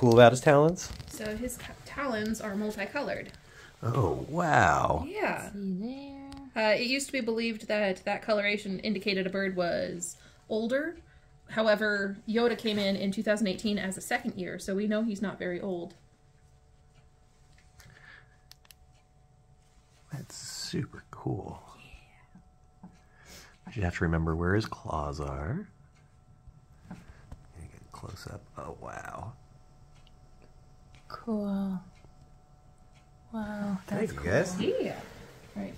cool about his talons? So his ca- talons are multicolored. Oh, wow. Yeah. See there. Uh, it used to be believed that that coloration indicated a bird was older. However, Yoda came in in 2018 as a second year, so we know he's not very old. That's super cool. But you have to remember where his claws are. Get a close up. Oh, wow. Cool. Wow. Thank That's you, guys. Yeah. Right.